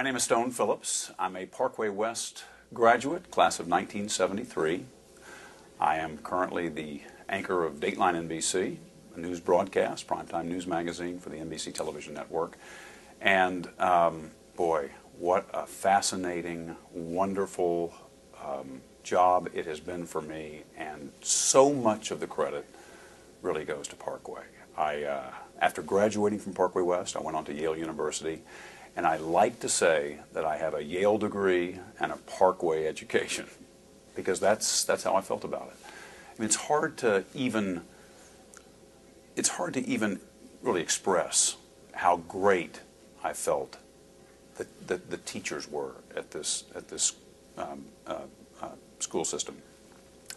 My name is Stone Phillips. I'm a Parkway West graduate, class of 1973. I am currently the anchor of Dateline NBC, a news broadcast, primetime news magazine for the NBC television network. And um, boy, what a fascinating, wonderful um, job it has been for me. And so much of the credit really goes to Parkway. I, uh, after graduating from Parkway West, I went on to Yale University and I like to say that I have a Yale degree and a Parkway education because that's, that's how I felt about it. I mean, it's hard to even, it's hard to even really express how great I felt that the, the teachers were at this, at this um, uh, uh, school system.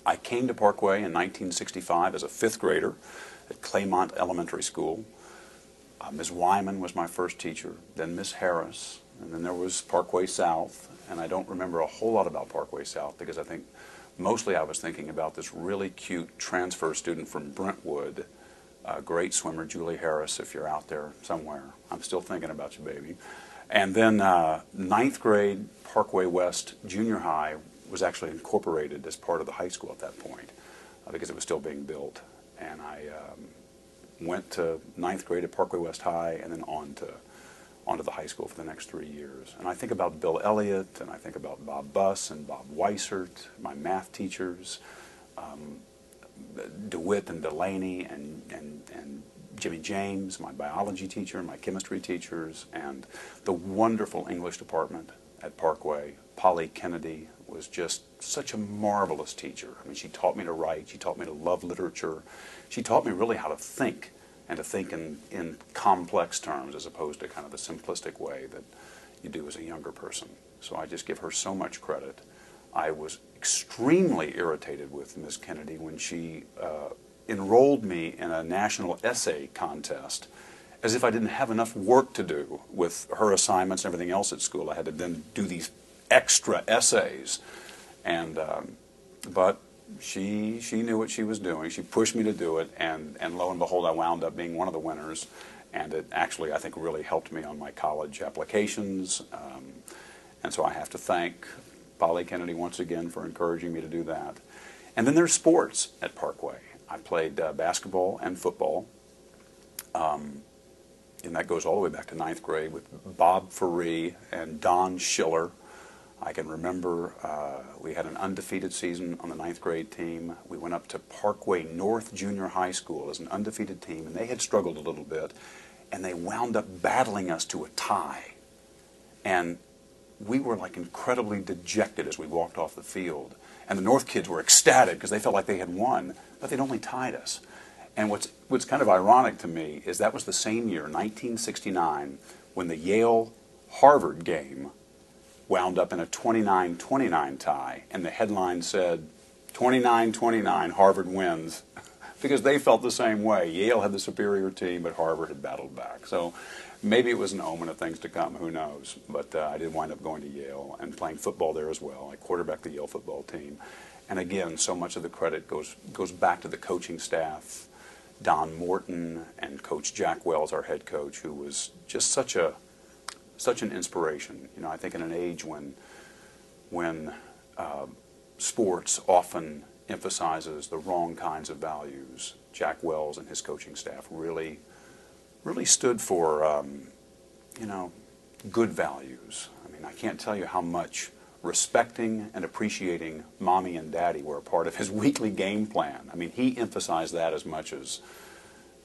I came to Parkway in 1965 as a fifth grader at Claymont Elementary School. Uh, Ms. Wyman was my first teacher, then Miss Harris, and then there was Parkway South. And I don't remember a whole lot about Parkway South because I think mostly I was thinking about this really cute transfer student from Brentwood, a great swimmer, Julie Harris, if you're out there somewhere. I'm still thinking about you, baby. And then uh, ninth grade, Parkway West Junior High was actually incorporated as part of the high school at that point uh, because it was still being built. And I um, went to ninth grade at Parkway West High and then on to onto the high school for the next three years. And I think about Bill Elliott and I think about Bob Buss and Bob Weissert, my math teachers, um, DeWitt and Delaney and, and, and Jimmy James, my biology teacher, my chemistry teachers, and the wonderful English department at Parkway. Polly Kennedy was just such a marvelous teacher. I mean, she taught me to write, she taught me to love literature, she taught me really how to think and to think in, in complex terms as opposed to kind of the simplistic way that you do as a younger person. So I just give her so much credit. I was extremely irritated with Ms. Kennedy when she uh, enrolled me in a national essay contest as if I didn't have enough work to do with her assignments and everything else at school. I had to then do these extra essays. And, um, but she, she knew what she was doing. She pushed me to do it, and, and lo and behold, I wound up being one of the winners. And it actually, I think, really helped me on my college applications. Um, and so I have to thank Polly Kennedy once again for encouraging me to do that. And then there's sports at Parkway. I played uh, basketball and football. Um, and that goes all the way back to ninth grade with Bob Ferree and Don Schiller. I can remember uh, we had an undefeated season on the ninth grade team. We went up to Parkway North Junior High School as an undefeated team, and they had struggled a little bit, and they wound up battling us to a tie. And we were like incredibly dejected as we walked off the field. And the North kids were ecstatic because they felt like they had won, but they'd only tied us. And what's, what's kind of ironic to me is that was the same year, 1969, when the Yale Harvard game wound up in a 29 29 tie. And the headline said, 29 29, Harvard wins. because they felt the same way. Yale had the superior team, but Harvard had battled back. So maybe it was an omen of things to come. Who knows? But uh, I did wind up going to Yale and playing football there as well. I quarterbacked the Yale football team. And again, so much of the credit goes goes back to the coaching staff, Don Morton and Coach Jack Wells, our head coach, who was just such a such an inspiration. You know, I think in an age when when uh, sports often emphasizes the wrong kinds of values, Jack Wells and his coaching staff really really stood for, um, you know, good values. I mean, I can't tell you how much respecting and appreciating mommy and daddy were a part of his weekly game plan. I mean, he emphasized that as much as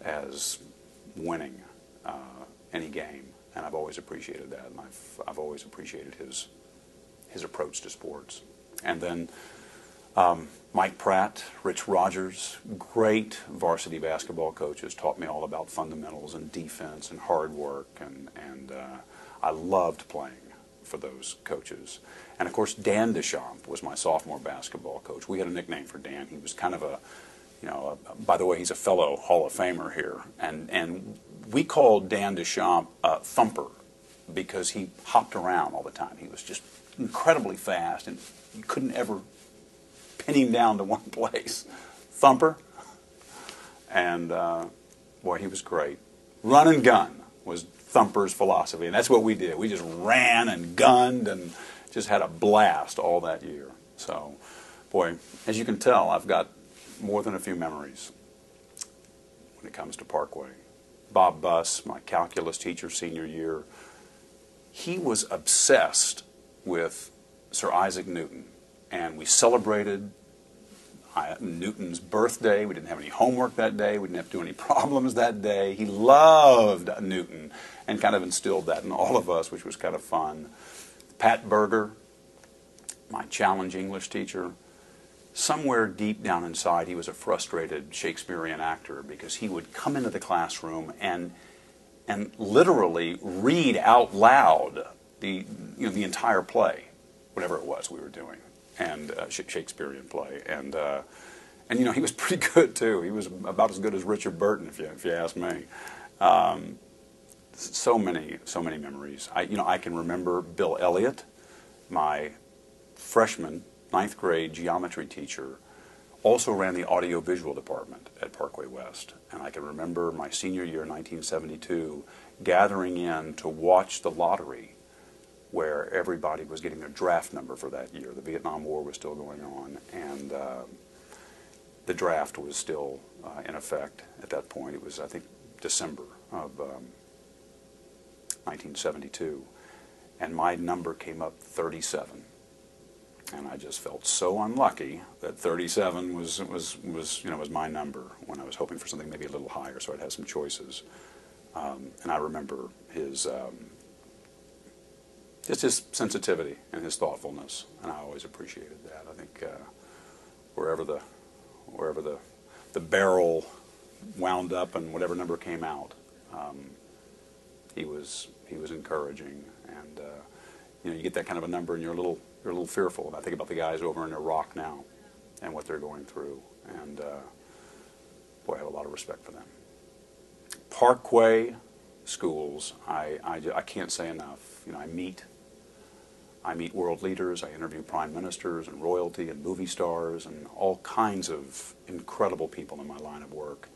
as winning uh, any game, and I've always appreciated that, and I've I've always appreciated his his approach to sports. And then um, Mike Pratt, Rich Rogers, great varsity basketball coaches, taught me all about fundamentals and defense and hard work, and, and uh, I loved playing for those coaches. And of course, Dan Deschamps was my sophomore basketball coach. We had a nickname for Dan. He was kind of a, you know, a, by the way, he's a fellow Hall of Famer here, and and we called Dan Deschamps uh, Thumper because he hopped around all the time. He was just incredibly fast, and you couldn't ever pin him down to one place. Thumper. And uh, boy, he was great. Run and gun was thumpers philosophy, and that's what we did. We just ran and gunned and just had a blast all that year. So, boy, as you can tell, I've got more than a few memories when it comes to Parkway. Bob Buss, my calculus teacher senior year, he was obsessed with Sir Isaac Newton, and we celebrated uh, Newton's birthday. We didn't have any homework that day. We didn't have to do any problems that day. He loved Newton and kind of instilled that in all of us, which was kind of fun. Pat Berger, my challenge English teacher, somewhere deep down inside, he was a frustrated Shakespearean actor because he would come into the classroom and and literally read out loud the you know the entire play, whatever it was we were doing, and uh, Shakespearean play, and uh, and you know he was pretty good too. He was about as good as Richard Burton, if you if you ask me. Um, so many so many memories. I you know I can remember Bill Elliott, my freshman ninth grade geometry teacher also ran the audiovisual department at Parkway West. And I can remember my senior year, in 1972, gathering in to watch the lottery where everybody was getting a draft number for that year. The Vietnam War was still going on, and uh, the draft was still uh, in effect at that point. It was, I think, December of um, 1972. And my number came up 37 and I just felt so unlucky that 37 was was was you know was my number when I was hoping for something maybe a little higher, so I'd have some choices. Um, and I remember his um, just his sensitivity and his thoughtfulness, and I always appreciated that. I think uh, wherever the wherever the the barrel wound up and whatever number came out, um, he was he was encouraging, and uh, you know you get that kind of a number, and you're a little you're a little fearful. And I think about the guys over in Iraq now and what they're going through. And uh, boy, I have a lot of respect for them. Parkway schools, I, I, I can't say enough. You know, I meet I meet world leaders, I interview prime ministers and royalty and movie stars and all kinds of incredible people in my line of work.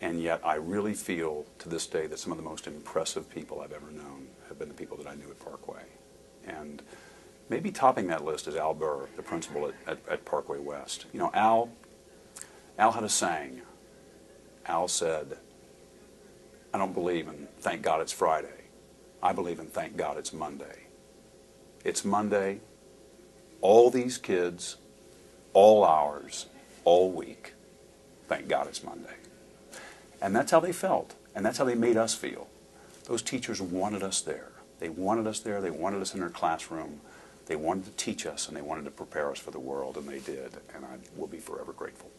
And yet I really feel to this day that some of the most impressive people I've ever known have been the people that I knew at Parkway. And Maybe topping that list is Al Burr, the principal at, at, at Parkway West. You know, Al, Al had a saying. Al said, I don't believe in thank God it's Friday. I believe in thank God it's Monday. It's Monday, all these kids, all hours, all week. Thank God it's Monday. And that's how they felt. And that's how they made us feel. Those teachers wanted us there. They wanted us there. They wanted us in their classroom. They wanted to teach us and they wanted to prepare us for the world, and they did, and I will be forever grateful.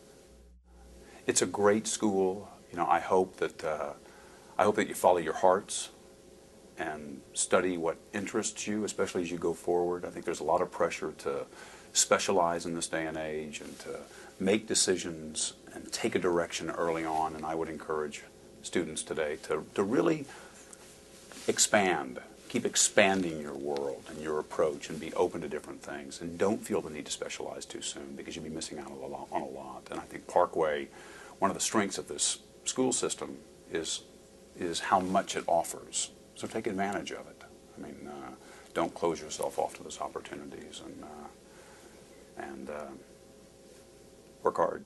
It's a great school. You know, I hope that uh, I hope that you follow your hearts and study what interests you, especially as you go forward. I think there's a lot of pressure to specialize in this day and age and to make decisions and take a direction early on. And I would encourage students today to, to really expand keep expanding your world and your approach and be open to different things and don't feel the need to specialize too soon because you'll be missing out on a lot. On a lot. And I think Parkway, one of the strengths of this school system is is how much it offers. So take advantage of it. I mean, uh, don't close yourself off to those opportunities and uh, and uh, work hard.